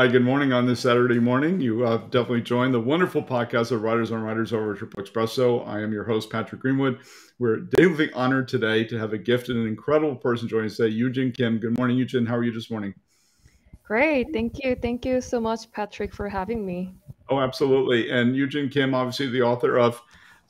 Hi, good morning on this Saturday morning. You have uh, definitely joined the wonderful podcast of Writers on Writers over Triple Espresso. I am your host, Patrick Greenwood. We're deeply honored today to have a gifted and incredible person joining us today, Yujin Kim. Good morning, Yujin. How are you this morning? Great. Thank you. Thank you so much, Patrick, for having me. Oh, absolutely. And Yujin Kim, obviously the author of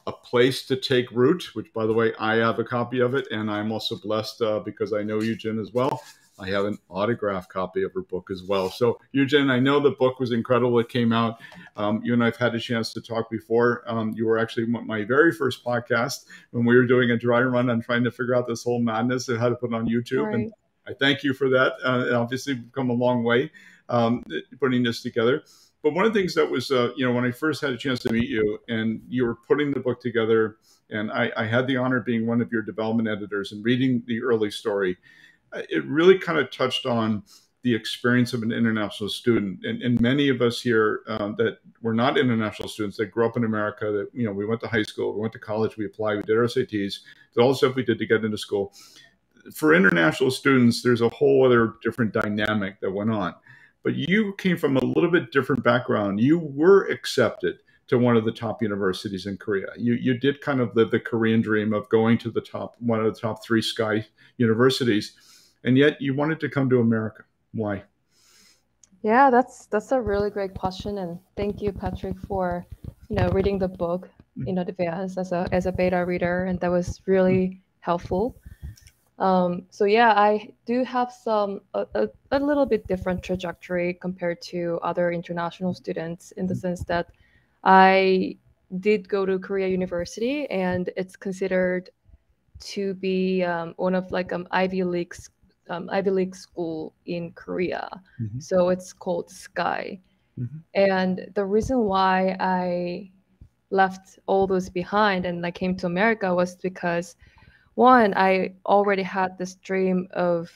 A Place to Take Root, which, by the way, I have a copy of it. And I'm also blessed uh, because I know Yujin as well I have an autographed copy of her book as well. So, Yujin, I know the book was incredible. It came out. Um, you and I've had a chance to talk before. Um, you were actually my very first podcast when we were doing a dry run on trying to figure out this whole madness and how to put it on YouTube. Right. And I thank you for that. Uh, obviously, we've come a long way um, putting this together. But one of the things that was, uh, you know, when I first had a chance to meet you and you were putting the book together, and I, I had the honor of being one of your development editors and reading the early story it really kind of touched on the experience of an international student. And, and many of us here uh, that were not international students that grew up in America, that, you know, we went to high school, we went to college, we applied, we did our SATs, did all the stuff we did to get into school. For international students, there's a whole other different dynamic that went on. But you came from a little bit different background. You were accepted to one of the top universities in Korea. You you did kind of live the Korean dream of going to the top one of the top three sky universities and yet you wanted to come to America. Why? Yeah, that's that's a really great question, and thank you, Patrick, for you know reading the book mm-hmm. in advance as a as a beta reader, and that was really mm-hmm. helpful. Um, so yeah, I do have some a, a, a, little bit different trajectory compared to other international students in the mm-hmm. sense that I did go to Korea University, and it's considered to be um, one of like um, Ivy League um, Ivy League school in Korea. Mm-hmm. So it's called Sky. Mm-hmm. And the reason why I left all those behind and I came to America was because one, I already had this dream of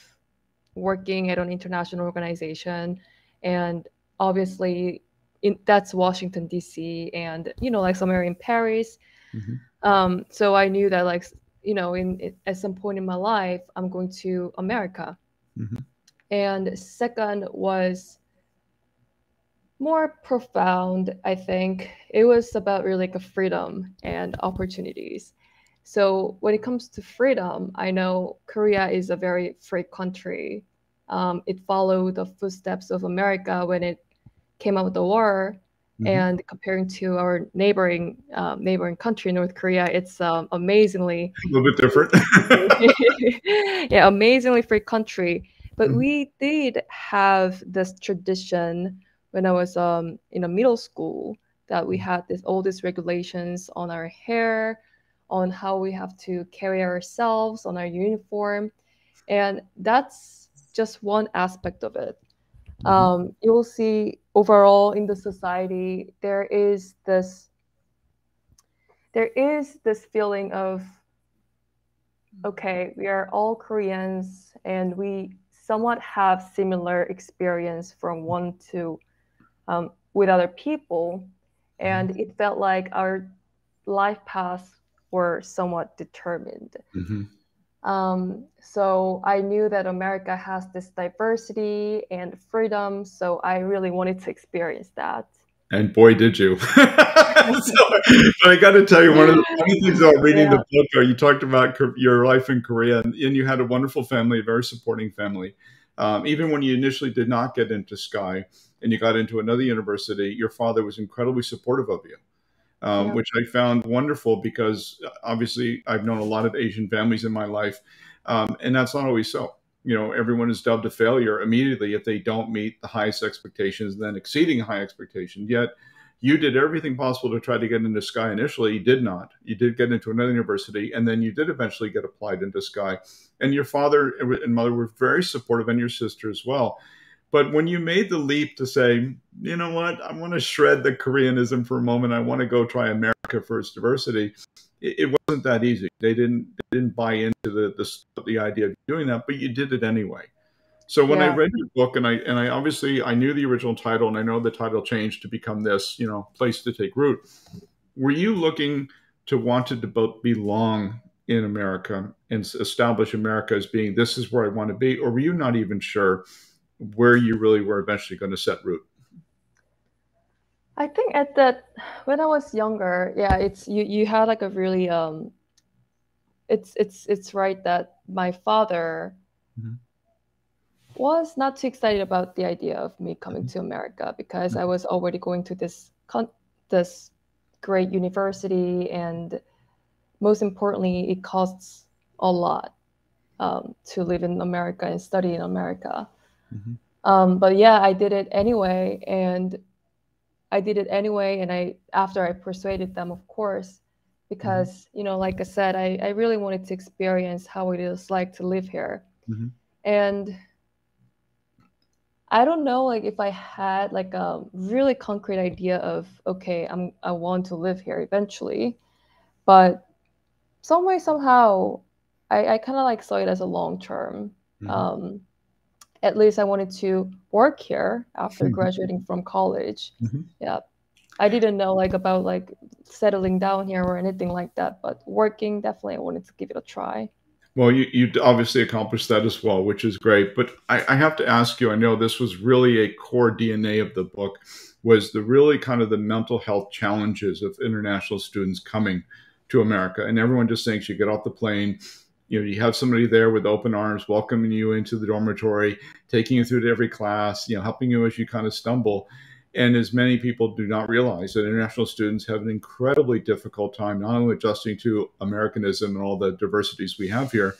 working at an international organization. And obviously, in, that's Washington, D.C., and, you know, like somewhere in Paris. Mm-hmm. Um, so I knew that, like, you know, in, at some point in my life, I'm going to America. Mm-hmm. And second was more profound, I think. It was about really like a freedom and opportunities. So when it comes to freedom, I know Korea is a very free country. Um, it followed the footsteps of America when it came out of the war. Mm-hmm. And comparing to our neighboring um, neighboring country, North Korea, it's um, amazingly a little bit different. yeah, amazingly free country. But mm-hmm. we did have this tradition when I was um, in a middle school that we mm-hmm. had this all these regulations on our hair, on how we have to carry ourselves, on our uniform, and that's just one aspect of it. Mm-hmm. Um, you will see overall in the society there is this there is this feeling of okay we are all koreans and we somewhat have similar experience from one to um, with other people and mm-hmm. it felt like our life paths were somewhat determined mm-hmm. Um, so I knew that America has this diversity and freedom. So I really wanted to experience that. And boy, did you. so, I got to tell you, one of the funny things about reading yeah. the book, are you talked about your life in Korea, and, and, you had a wonderful family, a very supporting family. Um, even when you initially did not get into Sky and you got into another university, your father was incredibly supportive of you um, yeah. which I found wonderful because uh, obviously I've known a lot of Asian families in my life, um, and that's not always so. You know, everyone is dubbed a failure immediately if they don't meet the highest expectations, then exceeding high expectations. Yet, you did everything possible to try to get into Sky initially. You did not. You did get into another university, and then you did eventually get applied into Sky. And your father and mother were very supportive, and your sister as well. But when you made the leap to say, you know what, I want to shred the Koreanism for a moment, I want to go try America for its diversity, it, it wasn't that easy. They didn't they didn't buy into the, the the idea of doing that, but you did it anyway. So when yeah. I read your book, and I and I obviously I knew the original title, and I know the title changed to become this, you know, place to take root. Were you looking to want to belong in America and establish America as being this is where I want to be, or were you not even sure where you really were eventually going to set root? I think at that when I was younger, yeah, it's you you had like a really um it's it's it's right that my father mm-hmm. was not too excited about the idea of me coming mm-hmm. to America because mm-hmm. I was already going to this con- this great university and most importantly it costs a lot um, to live in America and study in America. Mm-hmm. Um, but yeah, I did it anyway, and I did it anyway. And I after I persuaded them, of course, because mm-hmm. you know, like I said, I, I really wanted to experience how it is like to live here, mm-hmm. and I don't know like if I had like a really concrete idea of okay, I'm I want to live here eventually, but some way somehow I, I kind of like saw it as a long term. Mm-hmm. Um, at least I wanted to work here after mm-hmm. graduating from college. Mm-hmm. Yeah. I didn't know like about like settling down here or anything like that, but working definitely I wanted to give it a try. Well, you, you obviously accomplished that as well, which is great. But I, I have to ask you, I know this was really a core DNA of the book, was the really kind of the mental health challenges of international students coming to America. And everyone just thinks you get off the plane, you know you have somebody there with open arms welcoming you into the dormitory taking you through to every class you know helping you as you kind of stumble. And as many people do not realize that international students have an incredibly difficult time not only adjusting to americanism and all the diversities we have here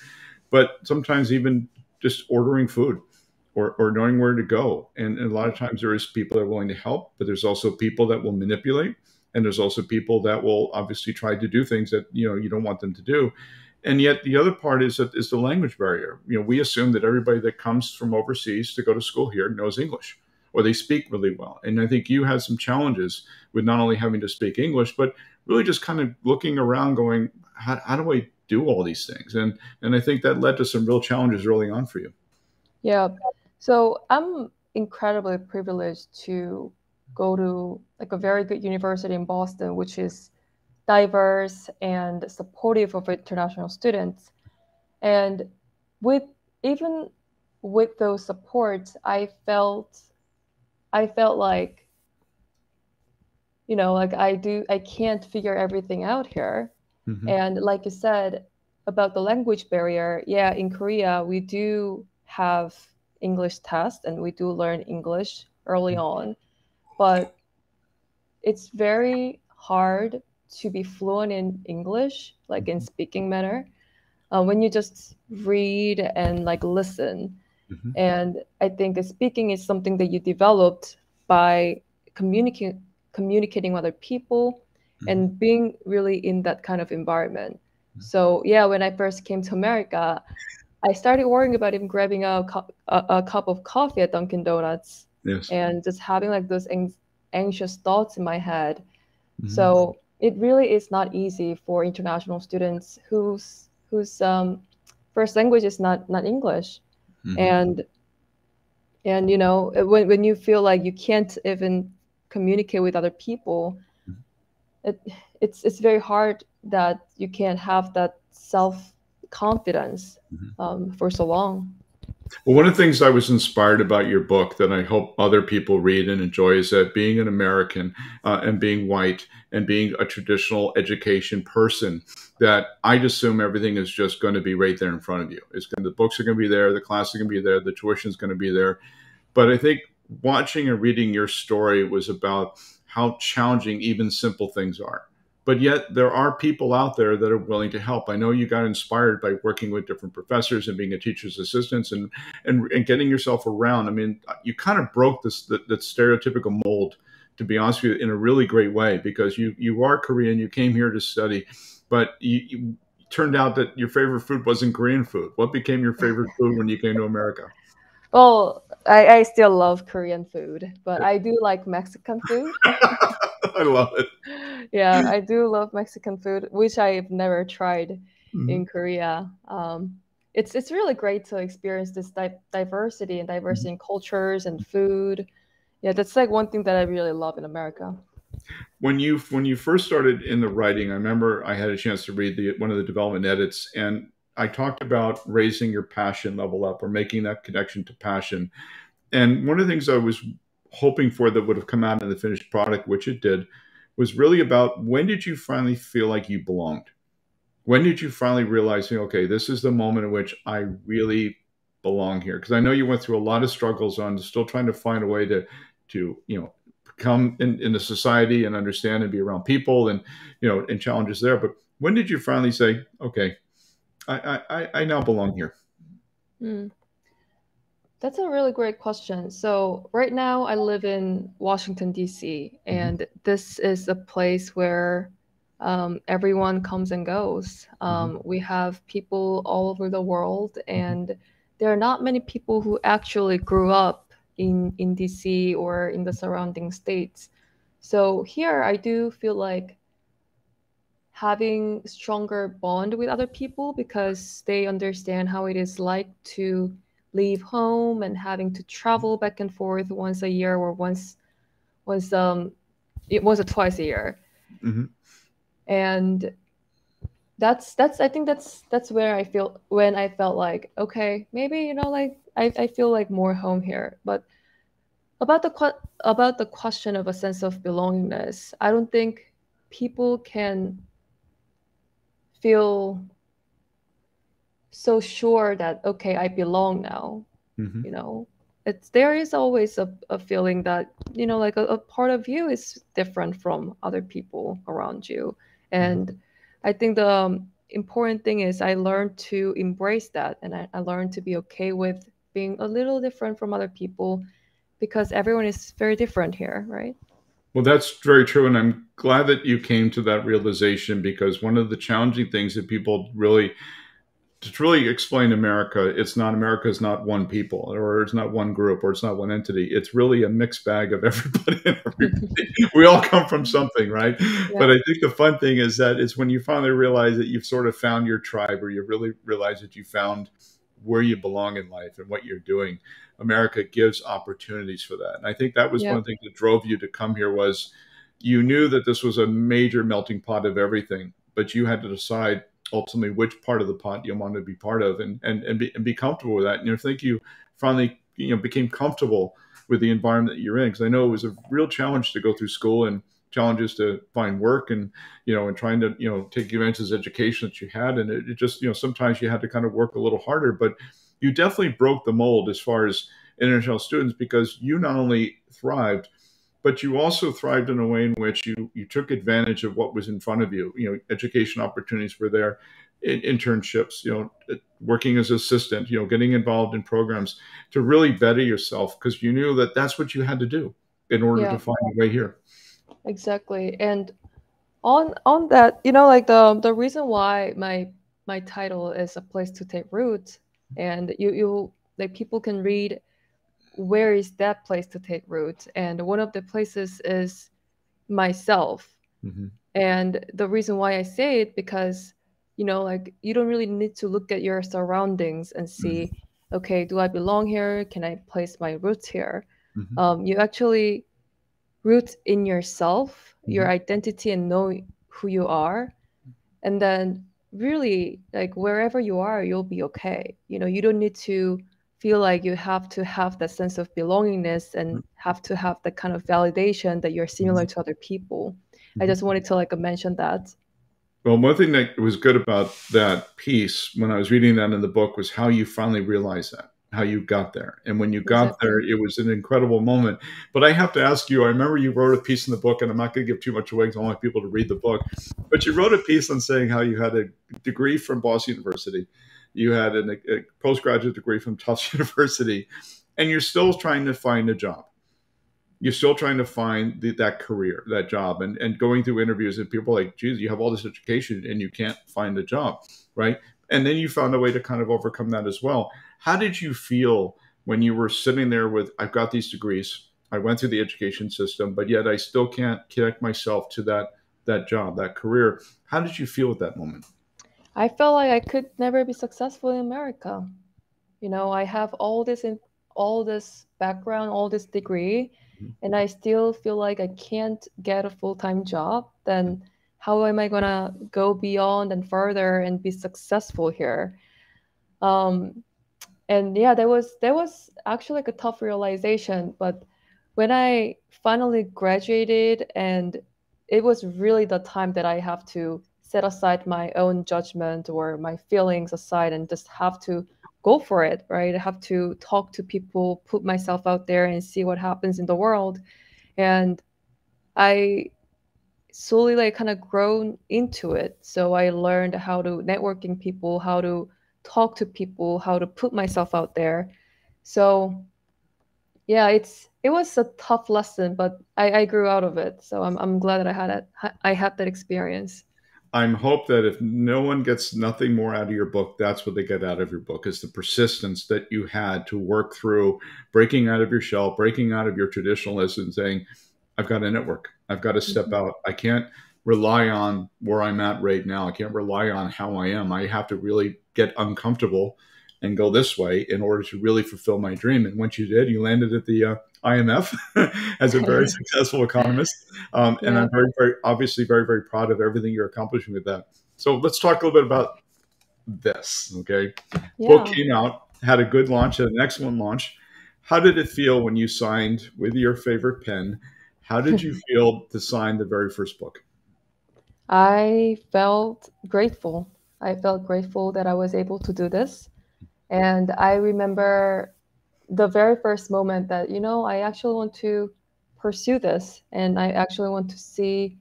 but sometimes even just ordering food or, or knowing where to go. And, and a lot of times there is people that are willing to help but there's also people that will manipulate and there's also people that will obviously try to do things that you know you don't want them to do and yet the other part is that is the language barrier. You know, we assume that everybody that comes from overseas to go to school here knows English or they speak really well. And I think you had some challenges with not only having to speak English, but really just kind of looking around going, how, how do I do all these things? And and I think that led to some real challenges early on for you. Yeah. So I'm incredibly privileged to go to like a very good university in Boston, which is diverse and supportive of international students. And with even with those supports, I felt I felt like you know, like I do I can't figure everything out here. Mm-hmm. And like you said about the language barrier, yeah, in Korea we do have English tests and we do learn English early mm-hmm. on, but it's very hard to be fluent in English, like in mm-hmm. speaking manner, uh, when you just read and like listen. Mm-hmm. And I think speaking is something that you developed by communicating communicating with other people mm-hmm. and being really in that kind of environment. Mm-hmm. So yeah, when I first came to America, I started worrying about even grabbing a, cu- a, a cup of coffee at Dunkin' Donuts yes. and just having like those ang- anxious thoughts in my head. Mm-hmm. So it really is not easy for international students whose whose um, first language is not not English, mm-hmm. and and you know when when you feel like you can't even communicate with other people, mm-hmm. it it's it's very hard that you can't have that self confidence mm-hmm. um, for so long. Well, one of the things I was inspired about your book that I hope other people read and enjoy is that being an American uh, and being white and being a traditional education person, that I assume everything is just going to be right there in front of you. It's going, the books are going to be there, the class is going to be there, the tuition is going to be there. But I think watching and reading your story was about how challenging even simple things are but yet there are people out there that are willing to help. I know you got inspired by working with different professors and being a teacher's assistant and and, and getting yourself around. I mean, you kind of broke this that, that stereotypical mold, to be honest with you, in a really great way because you you are Korean, you came here to study, but you, you turned out that your favorite food wasn't Korean food. What became your favorite food when you came to America? Well, I, I still love Korean food, but I do like Mexican food. I love it. Yeah, I do love Mexican food, which I've never tried mm-hmm. in Korea. Um, it's it's really great to experience this di- diversity and diversity mm-hmm. in cultures and food. Yeah, that's like one thing that I really love in America. When you when you first started in the writing, I remember I had a chance to read the one of the development edits, and I talked about raising your passion level up or making that connection to passion. And one of the things I was hoping for that would have come out in the finished product, which it did, was really about when did you finally feel like you belonged? When did you finally realize, okay, this is the moment in which I really belong here? Because I know you went through a lot of struggles on still trying to find a way to, to you know, come in, in the society and understand and be around people and, you know, and challenges there. But when did you finally say, okay, I, I, I now belong here? Mm. That's a really great question. So, right now I live in Washington, D.C., mm-hmm. and this is a place where um, everyone comes and goes. Um, mm-hmm. We have people all over the world, mm-hmm. and there are not many people who actually grew up in, in DC or in the surrounding states. So, here I do feel like having stronger bond with other people because they understand how it is like to leave home and having to travel back and forth once a year or once once um once or twice a year mm-hmm. and that's that's i think that's that's where i feel when i felt like okay maybe you know like i, I feel like more home here but about the about the question of a sense of belongingness i don't think people can feel so sure that okay i belong now mm-hmm. you know it's there is always a, a feeling that you know like a, a, part of you is different from other people around you mm-hmm. and mm-hmm. i think the um, important thing is i learned to embrace that and I, I learned to be okay with being a little different from other people because everyone is very different here right well, that's very true. And I'm glad that you came to that realization because one of the challenging things that people really to really explain America, it's not America is not one people or it's not one group or it's not one entity. It's really a mixed bag of everybody and everybody. we all come from something, right? Yeah. But I think the fun thing is that it's when you finally realize that you've sort of found your tribe or you really realize that you found where you belong in life and what you're doing. America gives opportunities for that. And I think that was yeah. one thing that drove you to come here was you knew that this was a major melting pot of everything, but you had to decide ultimately which part of the pot you want to be part of and and and be, and be comfortable with that. And I think you finally you know became comfortable with the environment that you're in because I know it was a real challenge to go through school and challenges to find work and you know and trying to you know take advantage of the education that you had and it, it just you know sometimes you had to kind of work a little harder but you definitely broke the mold as far as international students because you not only thrived but you also thrived in a way in which you you took advantage of what was in front of you. You know, education opportunities were there, internships, you know, uh, working as assistant, you know, getting involved in programs to really better yourself because you knew that that's what you had to do in order yeah. to find a way here. Exactly, and on on that, you know, like the the reason why my my title is a place to take root, and you you like people can read where is that place to take root? And one of the places is myself. Mm-hmm. And the reason why I say it because you know like you don't really need to look at your surroundings and see mm-hmm. okay do i belong here can i place my roots here mm-hmm. um, you actually root in yourself mm-hmm. your identity and know who you are and then really like wherever you are you'll be okay you know you don't need to feel like you have to have that sense of belongingness and mm-hmm. have to have the kind of validation that you're similar mm-hmm. to other people. I mm-hmm. just wanted to like mention that. Well, one thing that was good about that piece when I was reading that in the book was how you finally realized that, how you got there. And when you got exactly. there, it was an incredible moment. But I have to ask you, I remember you wrote a piece in the book, and I'm not going to give too much away because I want people to read the book. But you wrote a piece on saying how you had a degree from Boston University you had a, a postgraduate degree from Tufts University, and you're still trying to find a job. You're still trying to find the, that career, that job, and, and going through interviews, and people like, geez, you have all this education and you can't find a job, right? And then you found a way to kind of overcome that as well. How did you feel when you were sitting there with, I've got these degrees, I went through the education system, but yet I still can't connect myself to that that job, that career. How did you feel at that moment? I felt like I could never be successful in America. You know, I have all this in all this background, all this degree, mm-hmm. and I still feel like I can't get a full-time job. Then how am I gonna go beyond and further and be successful here? Um, and yeah, there was there was actually like a tough realization, but when I finally graduated and it was really the time that I have to set aside my own judgment or my feelings aside and just have to go for it, right? I have to talk to people, put myself out there and see what happens in the world. And I slowly like kind of grown into it. So I learned how to networking people, how to talk to people, how to put myself out there. So yeah, it's it was a tough lesson, but I, I grew out of it. So I'm I'm glad that I had it. I had that experience. I'm hope that if no one gets nothing more out of your book, that's what they get out of your book is the persistence that you had to work through breaking out of your shell, breaking out of your traditionalism, saying, I've got a network. I've got to step mm-hmm. out. I can't rely on where I'm at right now. I can't rely on how I am. I have to really get uncomfortable and go this way in order to really fulfill my dream. And once you did, you landed at the uh, IMF as a very successful economist. Um, and yeah. I'm very, very, obviously very, very proud of everything you're accomplishing with that. So let's talk a little bit about this. Okay. Yeah. Book came out, had a good launch, had an excellent launch. How did it feel when you signed with your favorite pen? How did you feel to sign the very first book? I felt grateful. I felt grateful that I was able to do this. And I remember the very first moment that you know i actually want to pursue this and i actually want to see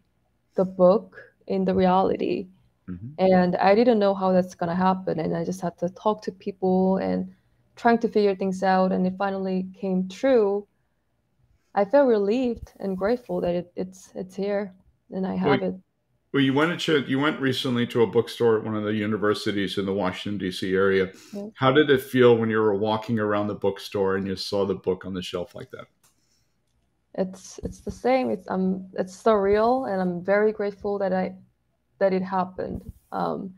the book in the reality. Mm-hmm. and i didn't know how that's going to happen and i just had to talk to people and trying to figure things out and it finally came true. I felt relieved and grateful that it, it's it's here and i have it well, you went to you went recently to a bookstore at one of the universities in the Washington D.C. area. How did it feel when you were walking around the bookstore and you saw the book on the shelf like that? It's it's the same. It's um it's surreal, and I'm very grateful that I that it happened. Um,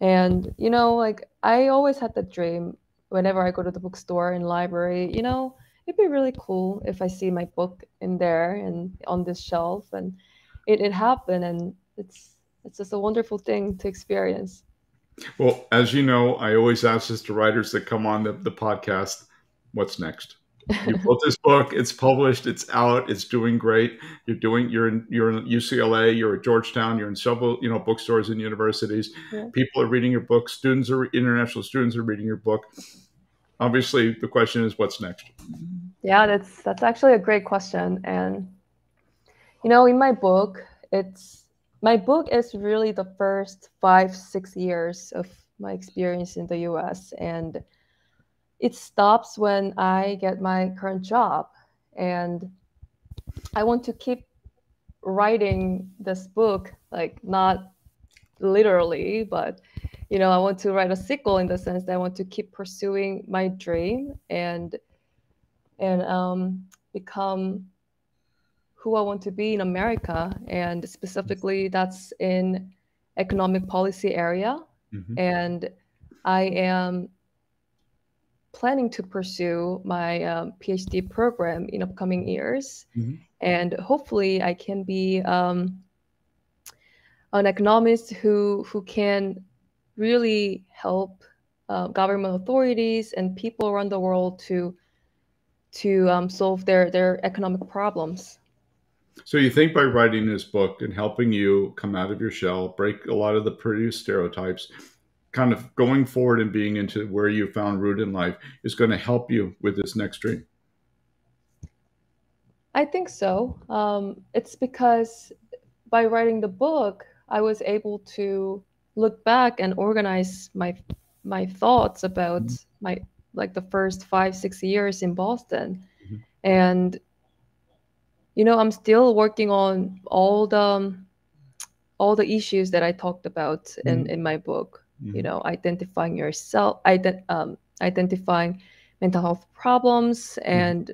and you know, like I always had that dream whenever I go to the bookstore and library. You know, it'd be really cool if I see my book in there and on this shelf, and it it happened and it's it's just a wonderful thing to experience. Well, as you know, I always ask this to writers that come on the, the podcast, what's next? You wrote this book, it's published, it's out, it's doing great. You're doing you're in you're in UCLA, you're at Georgetown, you're in several, you know, bookstores and universities. Yeah. People are reading your book, students are international students are reading your book. Obviously, the question is what's next? Yeah, that's that's actually a great question. And you know, in my book, it's my book is really the first five, six years of my experience in the US. And it stops when I get my current job. And I want to keep writing this book, like not literally, but you know, I want to write a sequel in the sense that I want to keep pursuing my dream and and um, become who I want to be in America, and specifically that's in economic policy area. Mm-hmm. And I am planning to pursue my um, PhD program in upcoming years, mm-hmm. and hopefully I can be um, an economist who who can really help uh, government authorities and people around the world to to um, solve their their economic problems. So you think by writing this book and helping you come out of your shell, break a lot of the previous stereotypes, kind of going forward and being into where you found root in life is going to help you with this next dream? I think so. Um, it's because by writing the book, I was able to look back and organize my my thoughts about mm-hmm. my like the first five six years in Boston, mm-hmm. and you know i'm still working on all the um, all the issues that i talked about mm-hmm. in in my book mm-hmm. you know identifying yourself ident- um, identifying mental health problems mm-hmm. and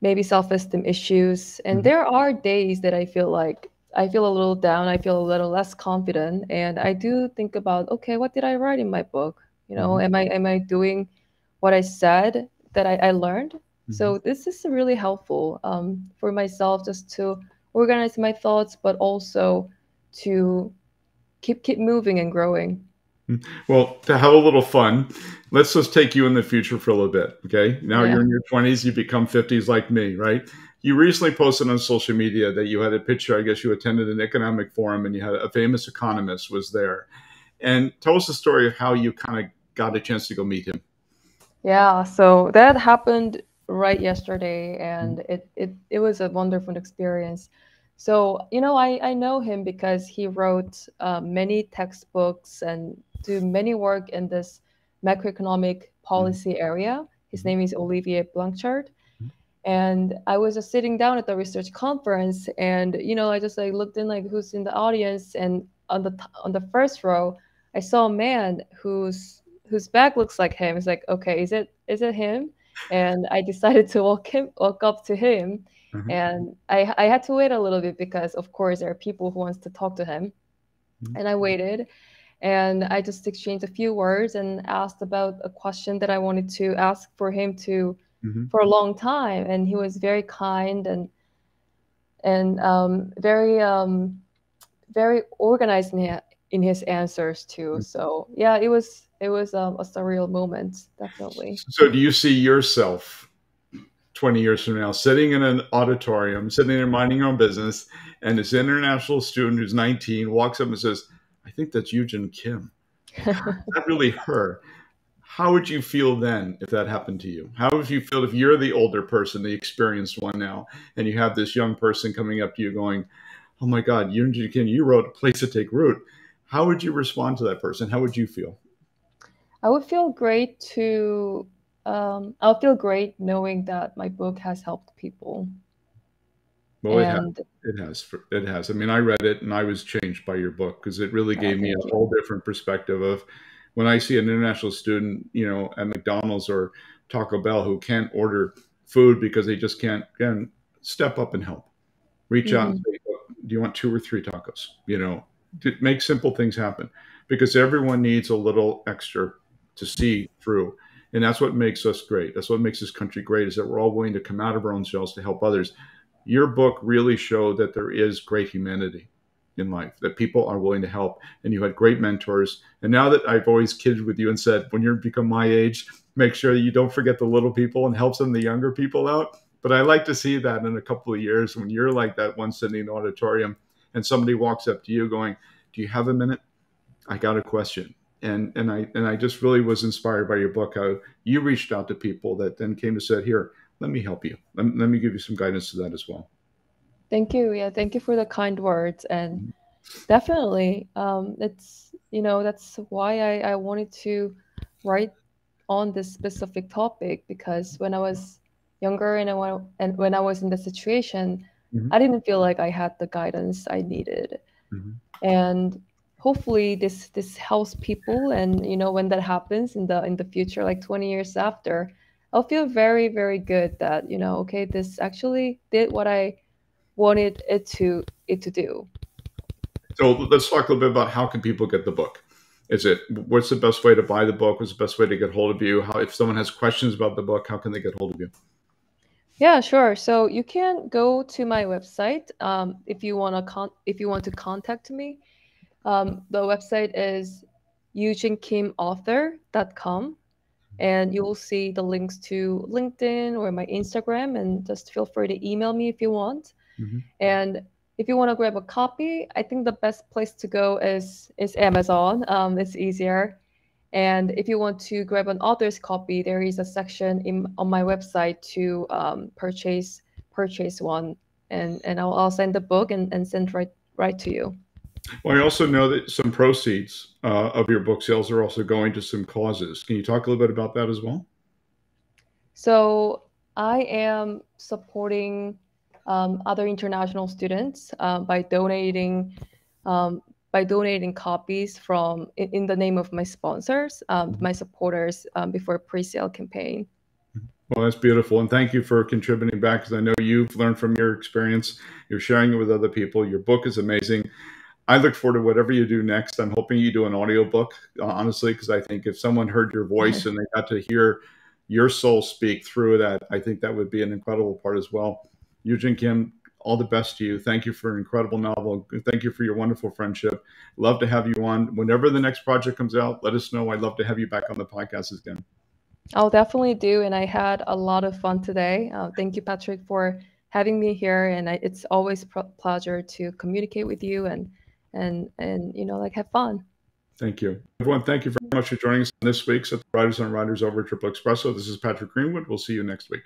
maybe self-esteem issues and mm-hmm. there are days that i feel like i feel a little down i feel a little less confident and i do think about okay what did i write in my book you know mm-hmm. am i am i doing what i said that i, I learned Mm-hmm. So this is really helpful um, for myself just to organize my thoughts, but also to keep keep moving and growing. Well, to have a little fun, let's just take you in the future for a little bit. Okay. Now Yeah. you're in your 20s, you become 50s like me, right? You recently posted on social media that you had a picture. I guess you attended an economic forum and you had a famous economist was there. And tell us the story of how you kind of got a chance to go meet him. Yeah, so that happened right yesterday, and mm. it it it was a wonderful experience. So, you know, I I know him because he wrote uh, many textbooks and do many work in this macroeconomic mm. policy area. His mm. name is Olivier Blanchard. And I was just sitting down at the research conference, and you know, I just like looked in like who's in the audience, and on the t- on the first row, I saw a man whose whose back looks like him. It's like, okay, is it is it him? And I decided to walk him walk up to him, Mhm. and I I had to wait a little bit because of course there are people who wants to talk to him, Mhm. and I waited, and I just exchanged a few words and asked about a question that I wanted to ask for him to Mhm. for a long time, and he was very kind and and um, very um, very organized in in his answers too. Mhm. So yeah, it was it was um, a surreal moment, definitely. So, do you see yourself 20 years from now sitting in an auditorium, sitting there minding your own business, and this international student who's 19 walks up and says, I think that's Yujin Kim. Not really her. How would you feel then if that happened to you? How would you feel if you're the older person, the experienced one now, and you have this young person coming up to you going, Oh my God, Yujin Kim, you wrote a place to take root. How would you respond to that person? How would you feel? I would feel great to um, I'll feel great knowing that my book has helped people. Well, it has. It has. It has. I mean, I read it and I was changed by your book because it really Oh, gave me a you. whole different perspective of when I see an international student, you know, at McDonald's or Taco Bell who can't order food because they just can't, step up and help. Reach out and Mhm. say, do you want two or three tacos? You know, to make simple things happen because everyone needs a little extra to see through. And that's what makes us great. That's what makes this country great is that we're all willing to come out of our own shells to help others your book really showed that there is great humanity in life, that people are willing to help, and you had great mentors. And now that I've always kidded with you and said, when you become my age, make sure that you don't forget the little people and help some of the younger people out. But I like to see that in a couple of years when you're like that one sitting in the auditorium and somebody walks up to you going, Do you have a minute? I got a question. And and I and I just really was inspired by your book, how you reached out to people that then came and said, Here, let me help you. Let, let me give you some guidance to that as well. Thank you. Yeah, thank you for the kind words. And definitely, um, it's, you know, that's why I, I wanted to write on this specific topic because when I was younger and I, and when I was in the situation, Mhm. I didn't feel like I had the guidance I needed. Mhm. And hopefully this this helps people and you know when that happens in the in the future like 20 years after I'll feel very very good that you know okay this actually did what I wanted it to it to do. So let's talk a little bit about how can people get the book. Is it what's the best way to buy the book? What's the best way to get hold of you? How if someone has questions about the book, how can they get hold of you? Yeah, sure. So you can go to my website um, if you want to con- if you want to contact me. Um, the website is yujinkimauthor.com and you will see the links to LinkedIn or my Instagram and just feel free to email me if you want. Mhm. And if you want to grab a copy, I think the best place to go is is Amazon. Um, it's easier. And if you want to grab an author's copy, there is a section in, on my website to um, purchase purchase one, and and I'll, I'll send the book and, and send right right to you. Well, I also know that some proceeds uh, of your book sales are also going to some causes. Can you talk a little bit about that as well? So I am supporting um, other international students uh, by donating um, by donating copies from in, in the name of my sponsors, um, my supporters um, before pre-sale campaign. Well, that's beautiful. And thank you for contributing back because I know you've learned from your experience. You're sharing it with other people. Your book is amazing. I look forward to whatever you do next. I'm hoping you do an audiobook, uh, honestly, because I think if someone heard your voice and they got to hear your soul speak through that, I think that would be an incredible part as well. Yujin Kim, all the best to you. Thank you for an incredible novel. Thank you for your wonderful friendship. Love to have you on. Whenever the next project comes out, let us know. I'd love to have you back on the podcast again. I'll definitely do. And I had a lot of fun today. Uh, thank you, Patrick, for having me here. And I, it's always a pleasure to communicate with you and and and you know like have fun. Thank you, everyone. Thank you very much for joining us this week's at the Writers on Writers Over at Triple Espresso. This is Patrick Greenwood. We'll see you next week.